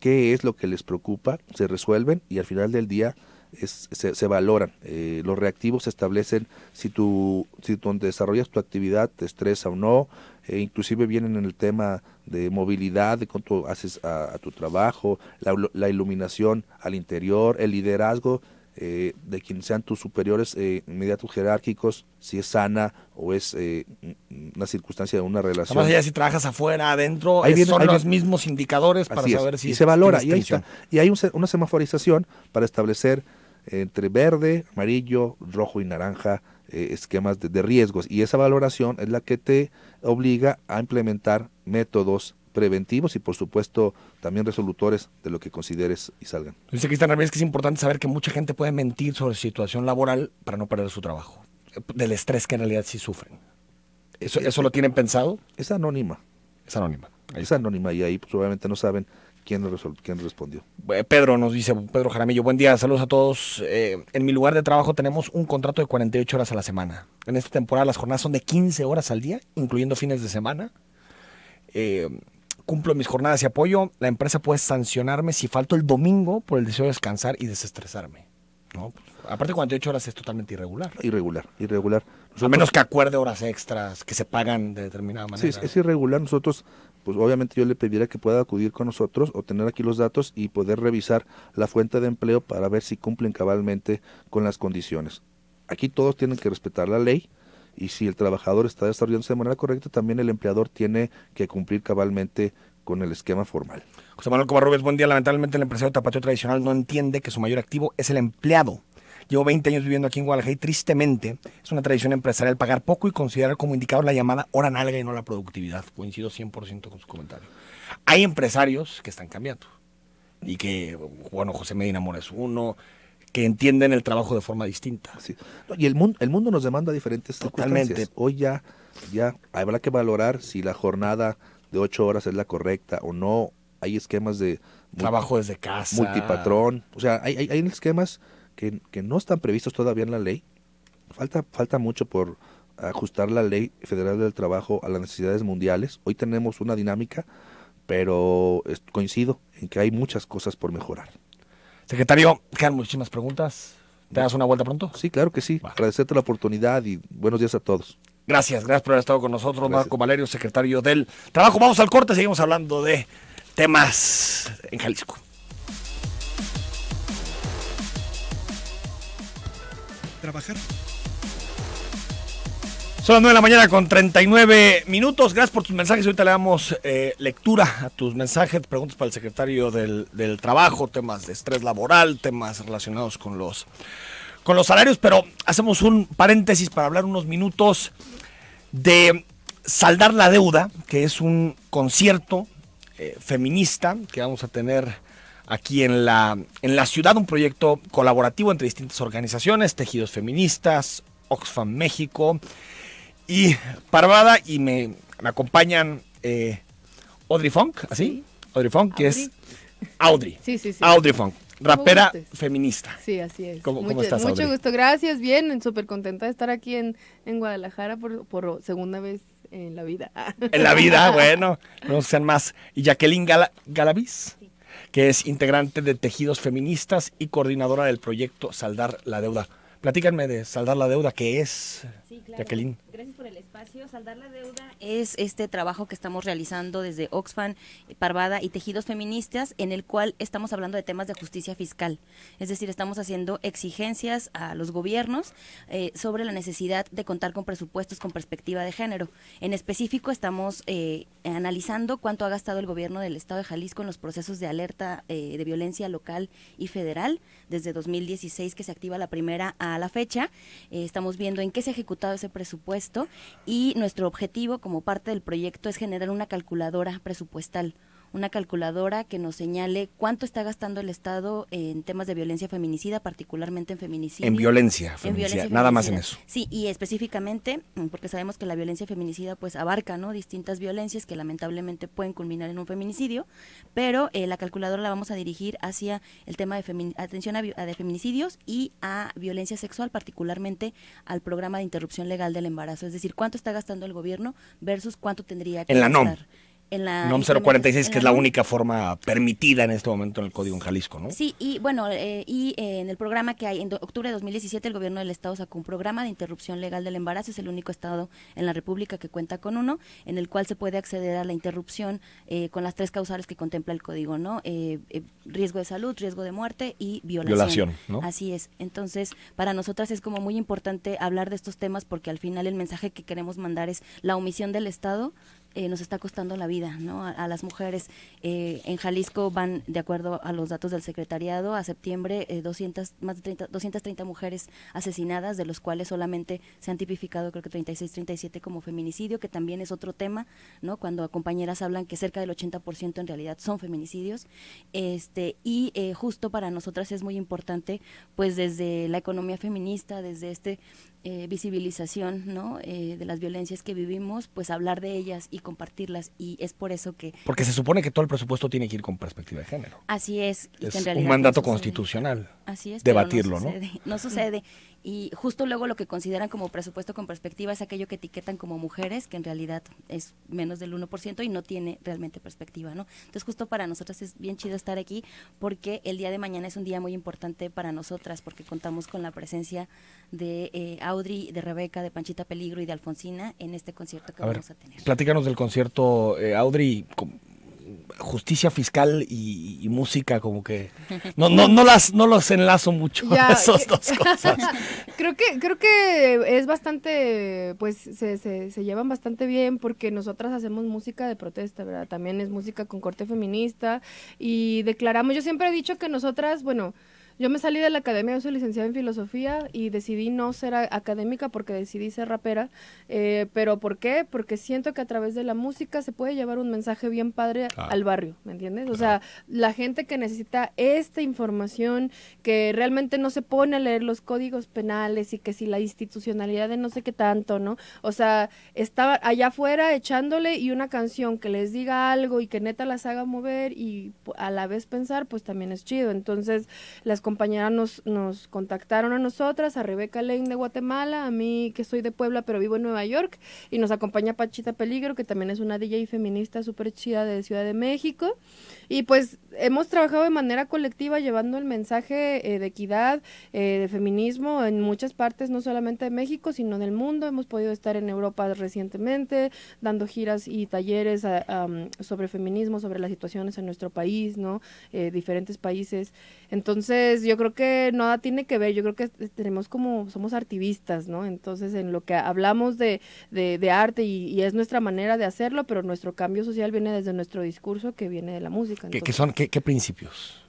qué es lo que les preocupa, se resuelven y al final del día se, valoran. Eh, los reactivos se establecen si tú, si donde desarrollas tu actividad te estresa o no, e inclusive vienen en el tema de movilidad, de cuánto haces a, tu trabajo, la, iluminación al interior, el liderazgo eh, de quienes sean tus superiores eh, inmediatos jerárquicos, si es sana o es eh, una circunstancia de una relación. Además, ya si trabajas afuera, adentro, son los mismos indicadores para saber si... Y se valora, y, ahí está. y hay una semaforización para establecer entre verde, amarillo, rojo y naranja eh, esquemas de, riesgos y esa valoración es la que te obliga a implementar métodos preventivos y por supuesto también resolutores de lo que consideres y salgan. Dice Cristian Ramírez que es importante saber que mucha gente puede mentir sobre su situación laboral para no perder su trabajo, del estrés que en realidad sí sufren. ¿Eso, eso lo tienen pensado? Es anónima. Es anónima. es anónima y ahí pues, obviamente no saben ¿Quién, quién respondió? Pedro nos dice, Pedro Jaramillo, buen día, saludos a todos. Eh, en mi lugar de trabajo tenemos un contrato de 48 horas a la semana. En esta temporada las jornadas son de 15 horas al día, incluyendo fines de semana. Eh, cumplo mis jornadas y apoyo. La empresa puede sancionarme si falto el domingo por el deseo de descansar y desestresarme. ¿no? Pues, aparte, 48 horas es totalmente irregular. Irregular, irregular. a menos que acuerde horas extras que se pagan de determinada manera. Sí, es irregular. Nosotros pues obviamente yo le pediría que pueda acudir con nosotros o tener aquí los datos y poder revisar la fuente de empleo para ver si cumplen cabalmente con las condiciones. Aquí todos tienen que respetar la ley y si el trabajador está desarrollándose de manera correcta, también el empleador tiene que cumplir cabalmente con el esquema formal. José Manuel Covarrubias, buen día. Lamentablemente el empresario tapateo tradicional no entiende que su mayor activo es el empleado Llevo 20 años viviendo aquí en Guadalajara y tristemente es una tradición empresarial pagar poco y considerar como indicador la llamada hora nalga y no la productividad. Coincido 100% con su comentario. Hay empresarios que están cambiando y que, bueno, José Medina Mora es uno, que entienden el trabajo de forma distinta. Sí. Y el mundo, el mundo nos demanda diferentes Totalmente. circunstancias. Hoy ya, ya habrá que valorar si la jornada de ocho horas es la correcta o no. Hay esquemas de Trabajo desde casa. multipatrón. O sea, hay, hay, hay esquemas que, que no están previstos todavía en la ley. Falta, falta mucho por ajustar la ley federal del trabajo a las necesidades mundiales. Hoy tenemos una dinámica, pero coincido en que hay muchas cosas por mejorar. Secretario, quedan muchísimas preguntas. ¿Te das una vuelta pronto? Sí, claro que sí. Agradecerte la oportunidad y buenos días a todos. Gracias, gracias por haber estado con nosotros, Gracias. Marco Valerio, secretario del Trabajo. Vamos al corte, seguimos hablando de temas en Jalisco. Trabajar Son las 9 de la mañana con 39 minutos. Gracias por tus mensajes. Ahorita le damos eh, lectura a tus mensajes, preguntas para el secretario del, Trabajo, temas de estrés laboral, temas relacionados con los, con los salarios. Pero hacemos un paréntesis para hablar unos minutos de Saldar la Deuda, que es un concierto eh, feminista que vamos a tener aquí en la, en la ciudad, un proyecto colaborativo entre distintas organizaciones, Tejidos Feministas, Oxfam México y Parvada, y me, me acompañan eh, Audrey Funk, ¿así? Audrey Funk, que es Audrey. Sí, sí, sí. Audrey Funk, rapera feminista. Sí, así es. ¿Cómo- cómo mucho, estás, Mucho Audrey? gusto, gracias. Bien, súper contenta de estar aquí en, en Guadalajara por, por segunda vez en la vida. en la vida, bueno, no sean más. Y Jacqueline Gala- Galaviz, que es integrante de Tejidos Feministas y coordinadora del proyecto Saldar la Deuda. Platícanme de Saldar la Deuda, ¿qué es, Sí, claro. Jacqueline? Gracias por el espacio. Saldar la deuda es este trabajo que estamos realizando desde Oxfam, Parvada y Tejidos Feministas, en el cual estamos hablando de temas de justicia fiscal. Es decir, estamos haciendo exigencias a los gobiernos eh, sobre la necesidad de contar con presupuestos con perspectiva de género. En específico, estamos eh, analizando cuánto ha gastado el gobierno del Estado de Jalisco en los procesos de alerta eh, de violencia local y federal desde 2016 que se activa la primera a la fecha. Eh, estamos viendo en qué se ha ejecutado ese presupuesto y nuestro objetivo como parte del proyecto es generar una calculadora presupuestal una calculadora que nos señale cuánto está gastando el Estado en temas de violencia feminicida, particularmente en feminicidio. En violencia, En violencia nada más en eso. Sí, y específicamente, mm, porque sabemos que la violencia feminicida pues abarca ¿no? distintas violencias que lamentablemente pueden culminar en un feminicidio, pero eh, la calculadora la vamos a dirigir hacia el tema de femi- atención a, a de feminicidios y a violencia sexual, particularmente al programa de interrupción legal del embarazo, es decir, cuánto está gastando el gobierno versus cuánto tendría que En la NOM. En la NOM implementación- 046, en que es la única forma permitida en este momento en el Código en Jalisco, ¿no? Sí, y bueno, eh, y eh, en el programa que hay, en octubre de 2017, el gobierno del estado sacó un programa de interrupción legal del embarazo, es el único estado en la República que cuenta con uno, en el cual se puede acceder a la interrupción eh, con las tres causales que contempla el código, ¿no? Eh, eh, riesgo de salud, riesgo de muerte y violación. Violación, ¿no? Así es. Entonces, para nosotras es como muy importante hablar de estos temas porque al final el mensaje que queremos mandar es la omisión del Estado eh, nos está costando la vida, ¿no? A, a las mujeres eh, en Jalisco van, de acuerdo a los datos del secretariado, a septiembre eh, 200, más de 30, 230 mujeres asesinadas, de los cuales solamente se han tipificado creo que 36, 37 como feminicidio, que también es otro tema, ¿no? Cuando compañeras hablan que cerca del 80% en realidad son feminicidios. Este, y eh, justo para nosotras es muy importante, pues desde la economía feminista, desde este eh, visibilización ¿no? Eh, de las violencias que vivimos, pues hablar de ellas y compartirlas. Y es por eso que Porque se supone que todo el presupuesto tiene que ir con perspectiva de género. así es. y que Es en un realidad mandato constitucional. Así es. debatirlo, ¿no? sucede, ¿no? sucede. Y justo luego lo que consideran como presupuesto con perspectiva es aquello que etiquetan como mujeres, que en realidad es menos del 1% y no tiene realmente perspectiva, ¿no? Entonces justo para nosotras es bien chido estar aquí porque el día de mañana es un día muy importante para nosotras porque contamos con la presencia de eh, Audrey, de Rebeca, de Panchita Peligro y de Alfonsina en este concierto que A ver, vamos a tener. platícanos del concierto, eh, Audrey. Justicia fiscal y, y música, como que. No, no, no, las, no los enlazo mucho, Ya, esas que- dos cosas. creo que creo que es bastante pues se, se, se llevan bastante bien porque nosotras hacemos música de protesta verdad también es música con corte feminista y declaramos yo siempre he dicho que nosotras bueno Yo me salí de la academia, yo soy licenciada en filosofía y decidí no ser académica porque decidí ser rapera. Eh, pero ¿por qué? Porque siento que a través de la música se puede llevar un mensaje bien padre al barrio, ¿me entiendes? O sea, la gente que necesita esta información, que realmente no se pone a leer los códigos penales y que si la institucionalidad de no sé qué tanto, ¿no? O sea, estaba allá afuera echándole y una canción que les diga algo y que neta las haga mover y a la vez pensar, pues también es chido. Entonces, las compañeras nos, contactaron a nosotras, a Rebeca Lane de Guatemala, a mí que soy de Puebla pero vivo en Nueva York, y nos acompaña Pachita Peligro, que también es una DJ feminista súper chida de Ciudad de México. Y pues hemos trabajado de manera colectiva llevando el mensaje eh, de equidad, eh, de feminismo en muchas partes, no solamente de México, sino del mundo. Hemos podido estar en Europa recientemente, dando giras y talleres sobre feminismo, sobre las situaciones en nuestro país, ¿no? Eh, diferentes países. Entonces, yo creo que nada tiene que ver, yo creo que tenemos como, somos activistas, ¿no? Entonces, en lo que hablamos de, de, arte y, y es nuestra manera de hacerlo, pero nuestro cambio social viene desde nuestro discurso que viene de la música. ¿Qué, son, qué, principios?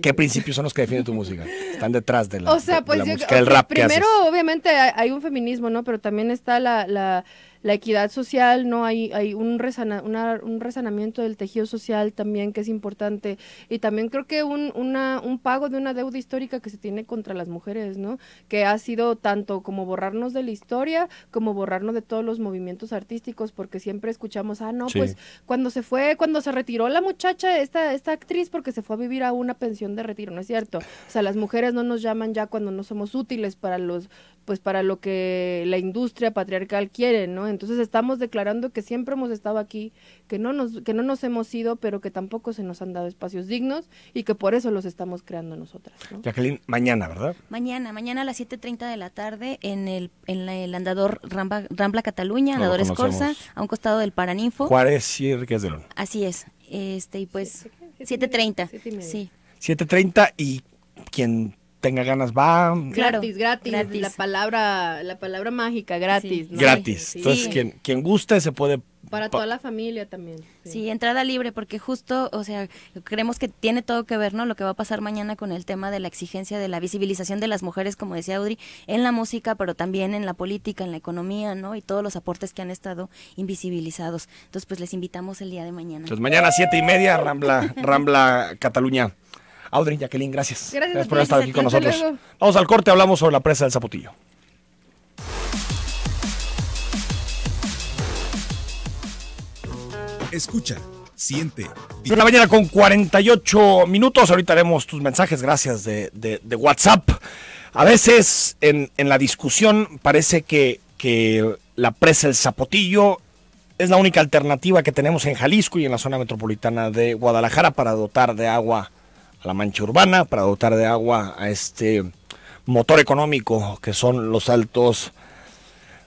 qué, principios? son los que definen tu música? Están detrás de la, o sea, pues rap Primero, obviamente, hay, un feminismo, ¿no? Pero también está la, la la equidad social, ¿no? Hay, hay un, resana, un resanamiento del tejido social también que es importante y también creo que un, una, un pago de una deuda histórica que se tiene contra las mujeres, ¿no? Que ha sido tanto como borrarnos de la historia como borrarnos de todos los movimientos artísticos porque siempre escuchamos, ah, no, pues cuando se fue, cuando se retiró la muchacha, esta, esta actriz porque se fue a vivir a una pensión de retiro, ¿no es cierto? O sea, las mujeres no nos llaman ya cuando no somos útiles para los pues para lo que la industria patriarcal quiere, ¿no? Entonces estamos declarando que siempre hemos estado aquí, que no nos que no nos hemos ido, pero que tampoco se nos han dado espacios dignos y que por eso los estamos creando nosotras. ¿no? Jacqueline, mañana, ¿verdad? Mañana, mañana a las 7:30 de la tarde en el en el andador Rambla, Rambla Cataluña, andador Escorza, a un costado del Paraninfo. Juárez y Enriquez de León. Así es. Este y pues 7:30. Sí. 7:30 y quien tenga ganas va. Gratis, gratis, La palabra, la palabra mágica, gratis. Gratis. Entonces, quien, quien guste se puede para toda la familia también. Sí. entrada libre, porque justo, o sea, creemos que tiene todo que ver, ¿no? Lo que va a pasar mañana con el tema de la exigencia de la visibilización de las mujeres, como decía Audrey, en la música, pero también en la política, en la economía, ¿no? Y todos los aportes que han estado invisibilizados. Entonces, pues les invitamos el día de mañana. Pues mañana siete y media, Rambla, Rambla Cataluña. Audrey, Jacqueline, gracias. Gracias, por estar aquí con nosotros. Vamos al corte, hablamos sobre la presa del Zapotillo. Escucha, siente. De la mañana con 48 minutos. Ahorita haremos tus mensajes. Gracias de, WhatsApp. A veces en, la discusión parece que, que la presa del Zapotillo es la única alternativa que tenemos en Jalisco y en la zona metropolitana de Guadalajara para dotar de agua la mancha urbana para dotar de agua a este motor económico que son los altos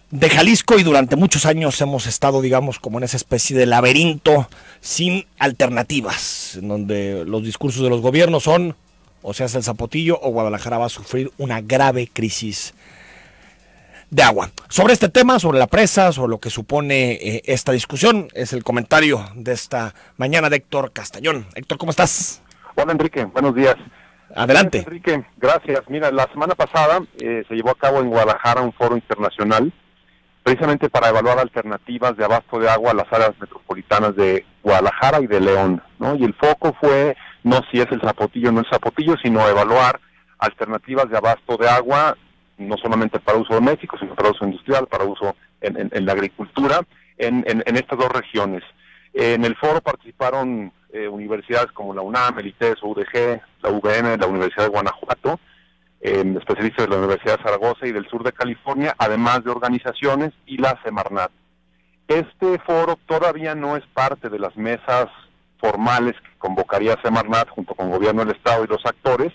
de Jalisco y durante muchos años hemos estado, digamos, como en esa especie de laberinto sin alternativas, en donde los discursos de los gobiernos son o se hace el zapotillo o Guadalajara va a sufrir una grave crisis de agua. Sobre este tema, sobre la presa, sobre lo que supone eh, esta discusión, es el comentario de esta mañana de Héctor Castañón. Héctor, ¿cómo estás? Hola Enrique, buenos días. Adelante. Enrique, gracias. Mira, la semana pasada eh, se llevó a cabo en Guadalajara un foro internacional precisamente para evaluar alternativas de abasto de agua a las áreas metropolitanas de Guadalajara y de León, ¿no? Y el foco fue no si es el zapotillo o no el zapotillo, sino evaluar alternativas de abasto de agua, no solamente para uso doméstico, sino para uso industrial, para uso en, la agricultura, en, en, estas dos regiones. En el foro participaron eh, universidades como la UNAM, el ITES, UDG, la UVM, la Universidad de Guanajuato, eh, especialistas de la Universidad de Zaragoza y del sur de California, además de organizaciones y la Semarnat. Este foro todavía no es parte de las mesas formales que convocaría Semarnat junto con el gobierno del Estado y los actores,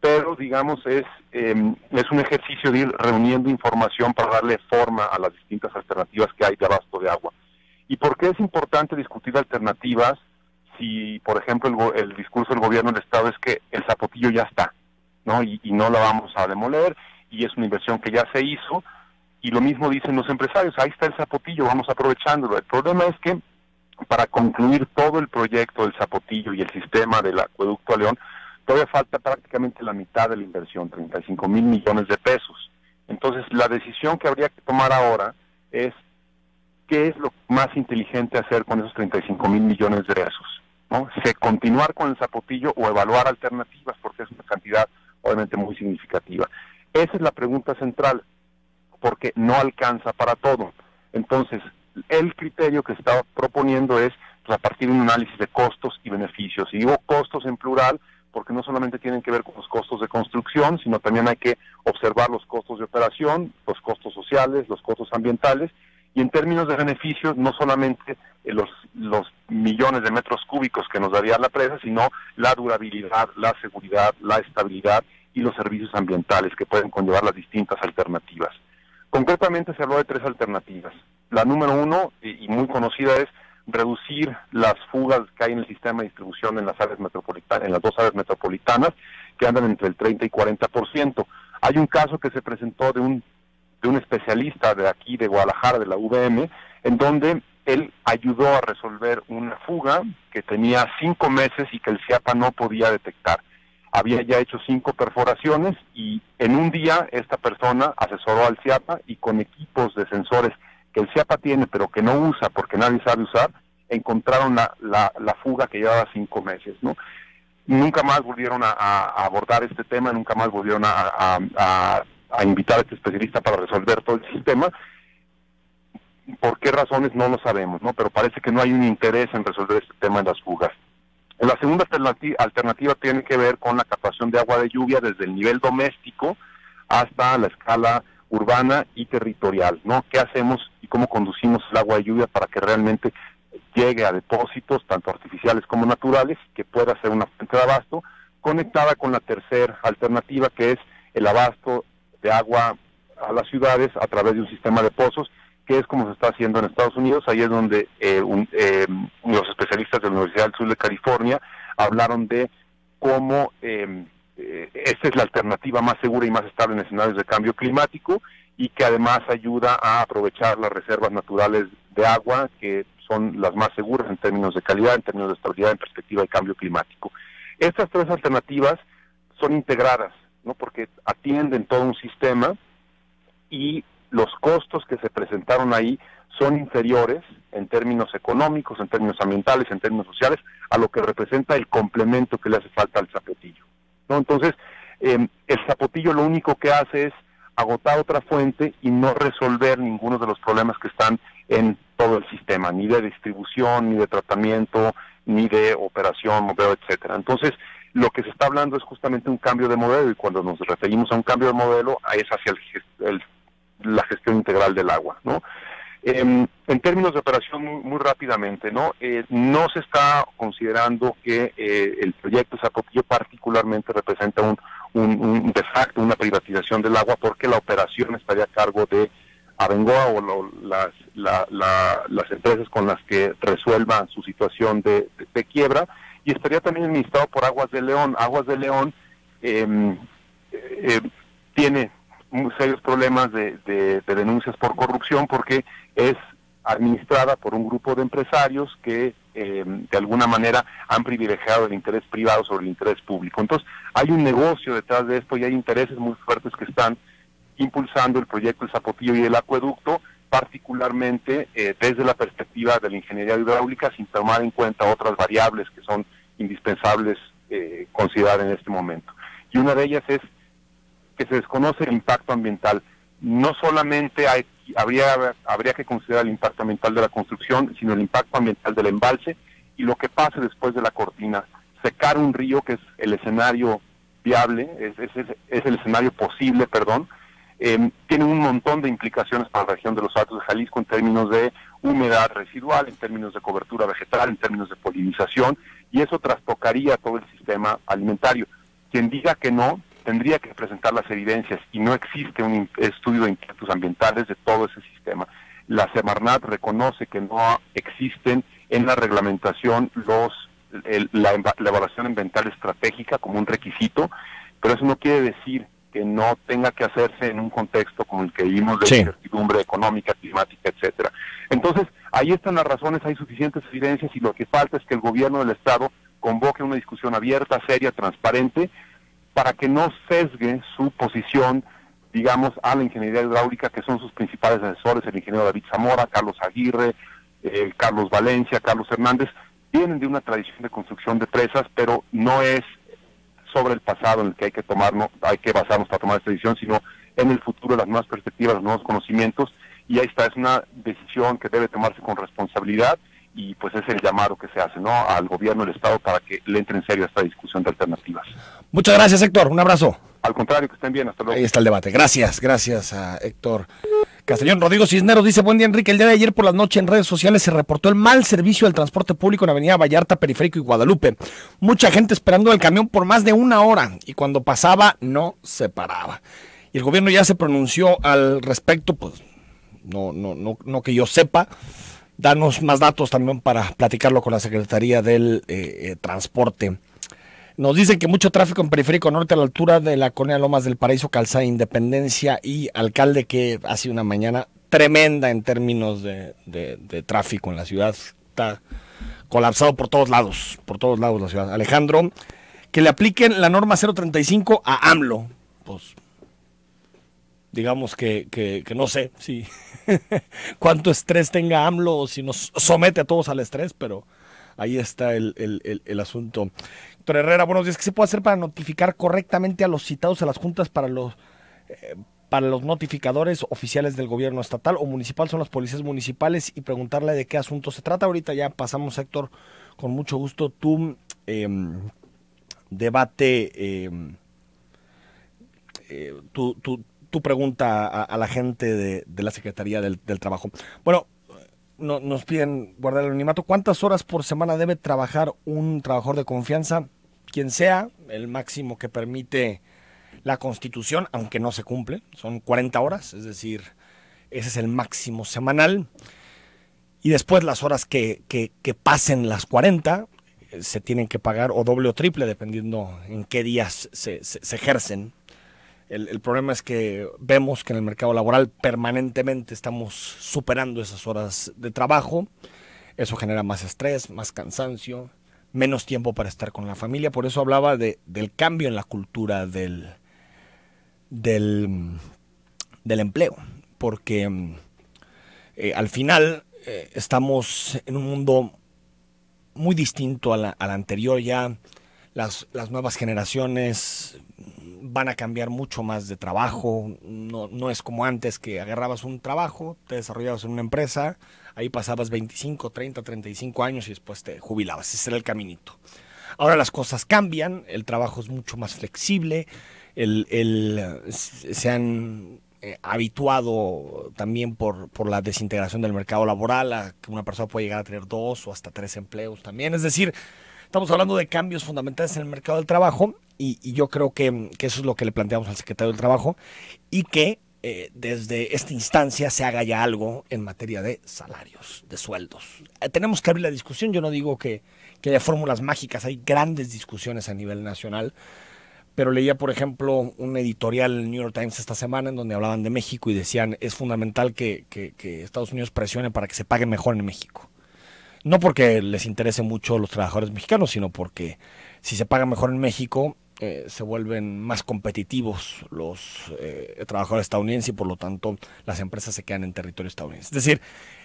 pero digamos es, em, es un ejercicio de ir reuniendo información para darle forma a las distintas alternativas que hay de abasto de agua. ¿Y por qué es importante discutir alternativas? Si, por ejemplo, el, discurso del gobierno del Estado es que el zapotillo ya está, ¿no? Y, no lo vamos a demoler y es una inversión que ya se hizo y lo mismo dicen los empresarios, ahí está el zapotillo, vamos aprovechándolo. El problema es que para concluir todo el proyecto del zapotillo y el sistema del acueducto a León, todavía falta prácticamente la mitad de la inversión, 35 mil millones de pesos. Entonces, la decisión que habría que tomar ahora es qué es lo más inteligente hacer con esos 35 mil millones de pesos. ¿No? ¿Se continuar con el zapotillo o evaluar alternativas? Porque es una cantidad obviamente muy significativa. Esa es la pregunta central, porque no alcanza para todo. Entonces, el criterio que está proponiendo es pues, a partir de un análisis de costos y beneficios. Y digo costos en plural porque no solamente tienen que ver con los costos de construcción, sino también hay que observar los costos de operación, los costos sociales, los costos ambientales, y en términos de beneficios, no solamente eh, los, los millones de metros cúbicos que nos daría la presa, sino la durabilidad, la seguridad, la estabilidad y los servicios ambientales que pueden conllevar las distintas alternativas. Concretamente se habló de tres alternativas. La número uno, y muy conocida, es reducir las fugas que hay en el sistema de distribución en las áreas metropolitanas, en las dos áreas metropolitanas, que andan entre el 30 y 40%. Hay un caso que se presentó de un de un especialista de aquí de Guadalajara de la UVM, en donde él ayudó a resolver una fuga que tenía cinco meses y que el CIAPA no podía detectar. Había ya hecho cinco perforaciones y en un día esta persona asesoró al CIAPA y con equipos de sensores que el CIAPA tiene pero que no usa porque nadie sabe usar, encontraron la, la, fuga que llevaba cinco meses, ¿no? Nunca más volvieron a, abordar este tema, nunca más volvieron a, invitar a este especialista para resolver todo el sistema. ¿Por qué razones? No lo sabemos, ¿no? Pero parece que no hay un interés en resolver este tema en las fugas. La segunda alternativa tiene que ver con la captación de agua de lluvia desde el nivel doméstico hasta la escala urbana y territorial, ¿no? ¿Qué hacemos y cómo conducimos el agua de lluvia para que realmente llegue a depósitos, tanto artificiales como naturales, que pueda ser una fuente de abasto, conectada con la tercera alternativa, que es el abasto de agua a las ciudades a través de un sistema de pozos, que es como se está haciendo en Estados Unidos. Ahí es donde eh, eh, los especialistas de la Universidad del Sur de California hablaron de cómo eh, eh, esta es la alternativa más segura y más estable en escenarios de cambio climático y que además ayuda a aprovechar las reservas naturales de agua que son las más seguras en términos de calidad, en términos de estabilidad, en perspectiva de cambio climático. Estas tres alternativas son integradas, ¿no? Porque atienden todo un sistema y los costos que se presentaron ahí son inferiores en términos económicos, en términos ambientales, en términos sociales, a lo que representa el complemento que le hace falta al zapotillo. ¿no? Entonces, em, el zapotillo lo único que hace es agotar otra fuente y no resolver ninguno de los problemas que están en todo el sistema, ni de distribución, ni de tratamiento, ni de operación, etcétera. Entonces, lo que se está hablando es justamente un cambio de modelo y cuando nos referimos a un cambio de modelo es hacia la gestión integral del agua, ¿no? Em, en términos de operación, muy, rápidamente, ¿no? Eh, no se está considerando que eh, el proyecto Zapotillo particularmente representa un, un, de facto una privatización del agua porque la operación estaría a cargo de Abengoa o las, las empresas con las que resuelvan su situación de, quiebra y estaría también administrado por Aguas de León. Aguas de León em, eh, tiene serios problemas de, denuncias por corrupción porque es administrada por un grupo de empresarios que eh, de alguna manera han privilegiado el interés privado sobre el interés público. Entonces, hay un negocio detrás de esto y hay intereses muy fuertes que están impulsando el proyecto del Zapotillo y el acueducto, particularmente eh, desde la perspectiva de la ingeniería hidráulica, sin tomar en cuenta otras variables que son indispensables eh, considerar en este momento. Y una de ellas es que se desconoce el impacto ambiental. No solamente hay, habría, habría que considerar el impacto ambiental de la construcción, sino el impacto ambiental del embalse y lo que pase después de la cortina. Secar un río, que es el escenario viable, es, es, el escenario posible, perdón, eh, tiene un montón de implicaciones para la región de los Altos de Jalisco en términos de humedad residual, en términos de cobertura vegetal, en términos de polinización, y eso trastocaría todo el sistema alimentario. Quien diga que no, tendría que presentar las evidencias y no existe un estudio de impactos ambientales de todo ese sistema. La Semarnat reconoce que no existen en la reglamentación los la, evaluación ambiental estratégica como un requisito, pero eso no quiere decir que no tenga que hacerse en un contexto como el que vivimos de incertidumbre económica, climática, etcétera. Entonces, ahí están las razones, hay suficientes evidencias y lo que falta es que el gobierno del estado convoque una discusión abierta, seria, transparente, para que no sesgue su posición, digamos, a la ingeniería hidráulica, que son sus principales asesores, el ingeniero David Zamora, Carlos Aguirre, eh, Carlos Valencia, Carlos Hernández, vienen de una tradición de construcción de presas, pero no es sobre el pasado en el que hay que tomar, hay que basarnos para tomar esta decisión, sino en el futuro, las nuevas perspectivas, los nuevos conocimientos, y ahí está, es una decisión que debe tomarse con responsabilidad y pues es el llamado que se hace, ¿no? Al gobierno del Estado para que le entre en serio a esta discusión de alternativas. Muchas gracias, Héctor. Un abrazo. Al contrario, que estén bien. Hasta luego. Ahí está el debate. Gracias, gracias a Héctor Castellón. Rodrigo Cisneros dice, buen día, Enrique. El día de ayer por la noche en redes sociales se reportó el mal servicio del transporte público en Avenida Vallarta, Periférico y Guadalupe. Mucha gente esperando el camión por más de una hora y cuando pasaba no se paraba. Y el gobierno ya se pronunció al respecto, pues no, no, no, no que yo sepa danos más datos también para platicarlo con la Secretaría del eh, eh, Transporte. Nos dicen que mucho tráfico en Periférico Norte a la altura de la colonia Lomas del Paraíso, Calzada Independencia y alcalde que hace una mañana tremenda en términos de, tráfico en la ciudad. Está colapsado por todos lados, por todos lados la ciudad. Alejandro, que le apliquen la norma 035 a AMLO. Pues digamos que, que, no sé si cuánto estrés tenga AMLO o si nos somete a todos al estrés, pero ahí está el, asunto. Doctor Herrera, buenos días. ¿Qué se puede hacer para notificar correctamente a los citados a las juntas para los, eh, para los notificadores oficiales del gobierno estatal o municipal? Son las policías municipales y preguntarle de qué asunto se trata. Ahorita ya pasamos, Héctor, con mucho gusto tu em, debate, em, eh, tu, tu tu pregunta a, la gente de, la Secretaría del, Trabajo. Bueno, no, nos piden guardar el anonimato. ¿Cuántas horas por semana debe trabajar un trabajador de confianza? Quien sea, el máximo que permite la Constitución, aunque no se cumple, son 40 horas, es decir, ese es el máximo semanal. Y después las horas que, pasen las 40 eh, se tienen que pagar o doble o triple, dependiendo en qué días se ejercen. El, problema es que vemos que en el mercado laboral permanentemente estamos superando esas horas de trabajo. Eso genera más estrés, más cansancio, menos tiempo para estar con la familia. Por eso hablaba de, del cambio en la cultura del, del, empleo. Porque eh, al final eh, estamos en un mundo muy distinto a la, anterior ya. Las, las nuevas generaciones van a cambiar mucho más de trabajo, no, no es como antes que agarrabas un trabajo, te desarrollabas en una empresa, ahí pasabas 25, 30, 35 años y después te jubilabas, ese era el caminito. Ahora las cosas cambian, el trabajo es mucho más flexible, el, se han eh, habituado también por, por la desintegración del mercado laboral a que una persona puede llegar a tener dos o hasta tres empleos también, es decir, estamos hablando de cambios fundamentales en el mercado del trabajo y, yo creo que, eso es lo que le planteamos al secretario del Trabajo y que eh, desde esta instancia se haga ya algo en materia de salarios, de sueldos. Eh, tenemos que abrir la discusión, yo no digo que, que haya fórmulas mágicas, hay grandes discusiones a nivel nacional, pero leía, por ejemplo, un editorial en el New York Times esta semana en donde hablaban de México y decían es fundamental que, que, que Estados Unidos presione para que se pague mejor en México. No porque les interese mucho los trabajadores mexicanos, sino porque si se paga mejor en México, eh, se vuelven más competitivos los eh, trabajadores estadounidenses y por lo tanto las empresas se quedan en territorio estadounidense. Es decir,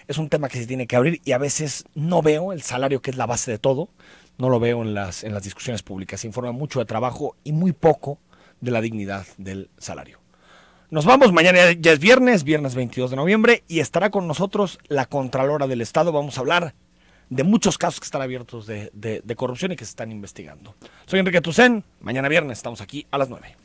es un tema que se tiene que abrir y a veces no veo el salario que es la base de todo, no lo veo en las, en las discusiones públicas. Se informa mucho de trabajo y muy poco de la dignidad del salario. Nos vamos, mañana ya es viernes, viernes 22 de noviembre, y estará con nosotros la Contralora del Estado. Vamos a hablar de muchos casos que están abiertos de, corrupción y que se están investigando. Soy Enrique Tucen, mañana viernes estamos aquí a las 9.